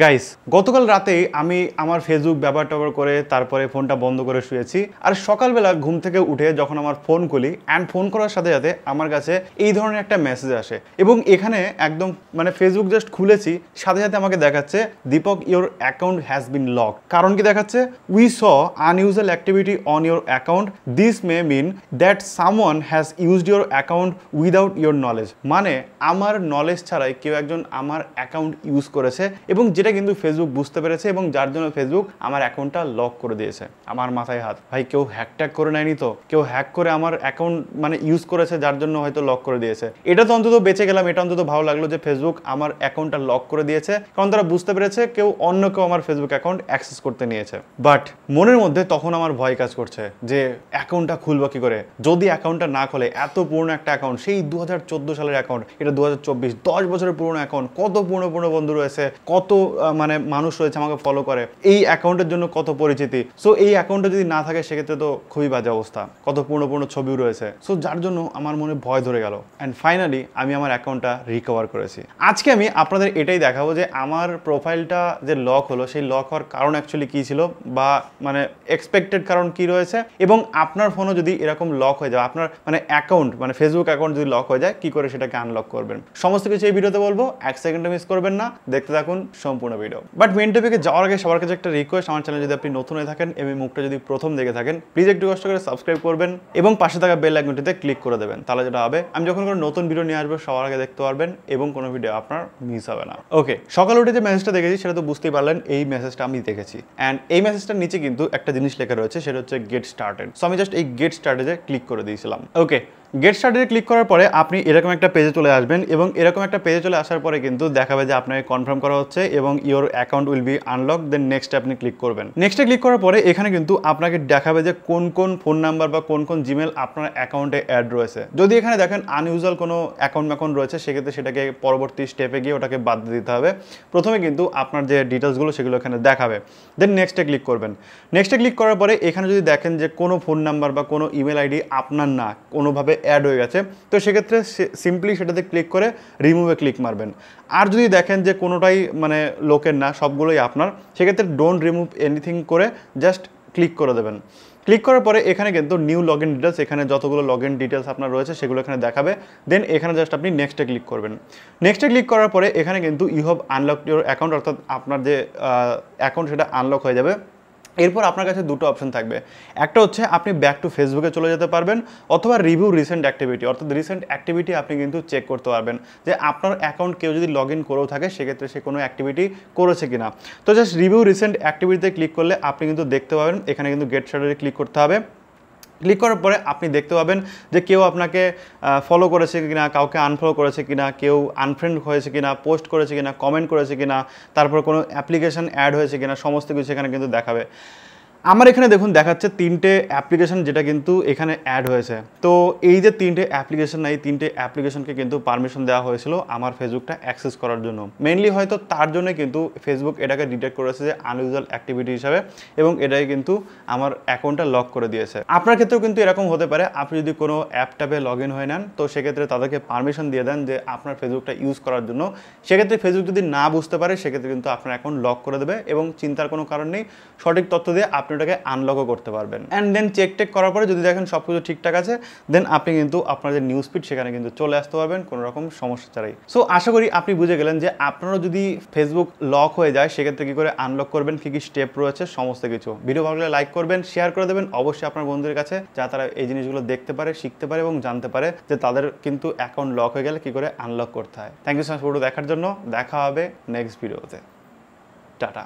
Guys গতকাল রাতেই আমি আমার ফেসবুক ব্যবহার ট্যাবহার করে তারপরে ফোনটা বন্ধ করে শুয়েছি। আর সকালবেলা ঘুম থেকে উঠে যখন আমার ফোন খুলি অ্যান্ড ফোন করার সাথে সাথে আমার কাছে এই ধরনের একটা মেসেজ আসে। এবং এখানে একদম মানে ফেসবুক জাস্ট খুলেছি, সাথে সাথে আমাকে দেখাচ্ছে Deepak your account has been lock কারণ কি দেখাচ্ছে? We saw unusual activity on your account this may mean that someone has used your account without your knowledge মানে আমার নলেজ ছাড়াই কেউ একজন আমার অ্যাকাউন্ট ইউজ করেছে এবং যেটা কিন্তু ফেসবুক বুঝতে পেরেছে এবং যার জন্য ফেসবুক আমার অ্যাকাউন্টটা লক করে দিয়েছে। আমার মাথায় হাত। ভাই, কেউ হ্যাক ট্যাক করে নেয়নি তো? কেউ হ্যাক করে আমার অ্যাকাউন্ট মানে ইউজ করেছে, যার জন্য হয়তো লক করে দিয়েছে। এটা তো অন্তত বেঁচে গেলাম, এটা অন্তত ভালো লাগল যে ফেসবুক আমার অ্যাকাউন্টটা লক করে দিয়েছে। কারণ তারা বুঝতে পেরেছে, কেউ অন্য কেউ আমার ফেসবুক অ্যাকাউন্ট অ্যাক্সেস করতে নিয়েছে। বাট মনের মধ্যে তখন আমার ভয় কাজ করছে যে অ্যাকাউন্টটা খুলবো কি করে? যদি অ্যাকাউন্টটা না খোলে, এত পুরনো একটা অ্যাকাউন্ট সেই দু হাজার চোদ্দ সালের অ্যাকাউন্ট এটা দু হাজার চব্বিশ, দশ বছরের পুরনো অ্যাকাউন্ট কত পুরনো পুরনো বন্ধু রয়েছে, কত মানে মানুষ রয়েছে, আমাকে ফলো করে। এই অ্যাকাউন্টের জন্য কত পরিচিতি? সো এই অ্যাকাউন্টে যদি না থাকে, সেক্ষেত্রে তো খুবই বাজে অবস্থা। কত পুরনো পুরনো ছবিও রয়েছে। সো যার জন্য আমার মনে ভয় ধরে গেল। অ্যান্ড ফাইনালি আমি আমার অ্যাকাউন্টটা রিকভার করেছি। আজকে আমি আপনাদের এটাই দেখাবো যে, আমার প্রোফাইলটা যে লক হলো, সেই লক হওয়ার কারণ অ্যাকচুয়ালি কী ছিল বা মানে এক্সপেক্টেড কারণ কি রয়েছে এবং আপনার ফোনও যদি এরকম লক হয়ে যায়, আপনার মানে অ্যাকাউন্ট মানে ফেসবুক অ্যাকাউন্ট যদি লক হয়ে যায়, কি করে সেটাকে আনলক করবেন? সমস্ত কিছু এই ভিডিওতে বলব। এক সেকেন্ডে মিস করবেন না। দেখতে থাকুন, সম্পূর্ণ ভিডিও বাট মেন টপিকে যাওয়ার আগে সবার কাছে একটা রিকোয়েস্ট আমার চ্যানেল যদি আপনি নতুন হয়ে থাকেন এবং মুখটা যদি প্রথম দেখে থাকেন প্লিজ একটু কষ্ট করে সাবস্ক্রাইব করবেন এবং পাশে থাকা বেল আইকনটিতে ক্লিক করে দেবেন। তাহলে যেটা হবে, আমি যখন কোনো নতুন ভিডিও নিয়ে আসব, সবার আগে দেখতে পারবেন এবং কোনো ভিডিও আপনার মিস হবে না। ওকে সকাল উঠে যে মেসেজটা দেখেছি, সেটা তো বুঝতেই পারলেন, এই মেসেজটা আমি দেখেছি। অ্যান্ড এই মেসেজটার নিচে কিন্তু একটা জিনিস লেখা রয়েছে, সেটা হচ্ছে গেট স্টার্টেড সো আমি জাস্ট এই গেট স্টার্টেডে ক্লিক করে দিয়েছিলাম। ওকে গেট স্টার্টেডে ক্লিক করার পরে আপনি এরকম একটা পেজে চলে আসবেন এবং এরকম একটা পেজে চলে আসার পরে কিন্তু দেখাবে যে আপনাকে কনফার্ম করা হচ্ছে এবং your account will be unlock then next আপনি ক্লিক করবেন। নেক্সটে ক্লিক করার পরে এখানে কিন্তু আপনাকে দেখাবে যে কোন কোন ফোন নাম্বার বা কোন কোন জিমেল আপনার অ্যাকাউন্টে অ্যাড রয়েছে। যদি এখানে দেখেন আনইউজুয়াল কোনো অ্যাকাউন্ট অ্যাকাউন্ট রয়েছে, সেক্ষেত্রে সেটাকে পরবর্তী স্টেপে গিয়ে ওটাকে বাদ দিতে হবে। প্রথমে কিন্তু আপনার যে ডিটেলসগুলো সেগুলো এখানে দেখাবে। দেন নেক্সটে ক্লিক করবেন। নেক্সটে ক্লিক করার পরে এখানে যদি দেখেন যে কোনো ফোন নাম্বার বা কোনো ইমেল আইডি আপনার না, কোনোভাবে অ্যাড হয়ে গেছে। তো সেক্ষেত্রে সিম্পলি সেটাতে ক্লিক করে রিমুভে ক্লিক মারবেন। আর যদি দেখেন যে কোনোটাই মানে লোকের না, সবগুলোই আপনার, সেক্ষেত্রে ডোন্ট রিমুভ এনিথিং করে জাস্ট ক্লিক করে দেবেন। ক্লিক করার পরে এখানে কিন্তু নিউ লগ ইন ডিটেলস এখানে যতগুলো লগ ইন ডিটেলস আপনার রয়েছে, সেগুলো এখানে দেখাবে। দেন এখানে জাস্ট আপনি নেক্সটে ক্লিক করবেন। নেক্সটে ক্লিক করার পরে এখানে কিন্তু you have unlock your account অর্থাৎ আপনার যে অ্যাকাউন্ট সেটা আনলক হয়ে যাবে। এরপর আপনার কাছে দুটো অপশন থাকবে। একটা হচ্ছে আপনি ব্যাক টু ফেসবুকে চলে যেতে পারবেন অথবা রিভিউ রিসেন্ট অ্যাক্টিভিটি অর্থাৎ রিসেন্ট অ্যাক্টিভিটি আপনি কিন্তু চেক করতে পারবেন যে আপনার অ্যাকাউন্ট কেউ যদি লগ ইন করেও থাকে, সেক্ষেত্রে সে কোনো অ্যাক্টিভিটি করেছে কি না তো জাস্ট রিভিউ রিসেন্ট অ্যাক্টিভিটিতে ক্লিক করলে আপনি কিন্তু দেখতে পাবেন, এখানে কিন্তু গেট শাটারে ক্লিক করতে হবে। ক্লিক করার পরে আপনি দেখতে পাবেন যে কেউ আপনাকে ফলো করেছে কিনা, কাউকে আনফলো করেছে কিনা, কেউ আনফ্রেন্ড হয়েছে কিনা পোস্ট করেছে কিনা কমেন্ট করেছে কিনা, তারপর কোনো অ্যাপ্লিকেশান অ্যাড হয়েছে কিনা, সমস্ত কিছু এখানে কিন্তু দেখাবে। আমার এখানে দেখুন দেখাচ্ছে তিনটে অ্যাপ্লিকেশন যেটা কিন্তু এখানে অ্যাড হয়েছে। তো এই যে তিনটে অ্যাপ্লিকেশন এই তিনটে অ্যাপ্লিকেশনকে কিন্তু পারমিশন দেওয়া হয়েছিল আমার ফেসবুকটা অ্যাক্সেস করার জন্য। মেনলি হয়তো তার জন্য কিন্তু ফেসবুক এটাকে ডিটেক্ট করেছে যে আনইউজুয়াল অ্যাক্টিভিটি হিসাবে এবং এটাই কিন্তু আমার অ্যাকাউন্টটা লক করে দিয়েছে। আপনার ক্ষেত্রেও কিন্তু এরকম হতে পারে। আপনি যদি কোনো অ্যাপ ট্যাপে লগ ইন হয়ে নেন, তো সেক্ষেত্রে তাদেরকে পারমিশন দিয়ে দেন যে আপনার ফেসবুকটা ইউজ করার জন্য। সেক্ষেত্রে ফেসবুক যদি না বুঝতে পারে, সেক্ষেত্রে কিন্তু আপনার অ্যাকাউন্ট লক করে দেবে এবং চিন্তার কোনো কারণ নেই। সঠিক তথ্য দিয়ে আপনি ওটাকে আনলকও করতে পারবেন। অ্যান্ড দেন চেক টেক করার পরে যদি দেখেন সব কিছু ঠিকঠাক আছে দেন আপনি কিন্তু আপনার যে নিউজ ফিড সেখানে কিন্তু চলে আসতে পারবেন, কোনো রকম সমস্যা ছাড়াই। সো আশা করি আপনি বুঝে গেলেন যে আপনারও যদি ফেসবুক লক হয়ে যায়, সেক্ষেত্রে কী করে আনলক করবেন, কী কী স্টেপ রয়েছে, সমস্ত কিছু। ভিডিও ভালো লাগলে লাইক করবেন শেয়ার করে দেবেন, অবশ্যই আপনার বন্ধুদের কাছে, যা তারা এই জিনিসগুলো দেখতে পারে, শিখতে পারে এবং জানতে পারে যে তাদের কিন্তু অ্যাকাউন্ট লক হয়ে গেলে কী করে আনলক করতে হয়। Thank you so much video দেখার জন্য। দেখা হবে নেক্সট ভিডিওতে টাটা।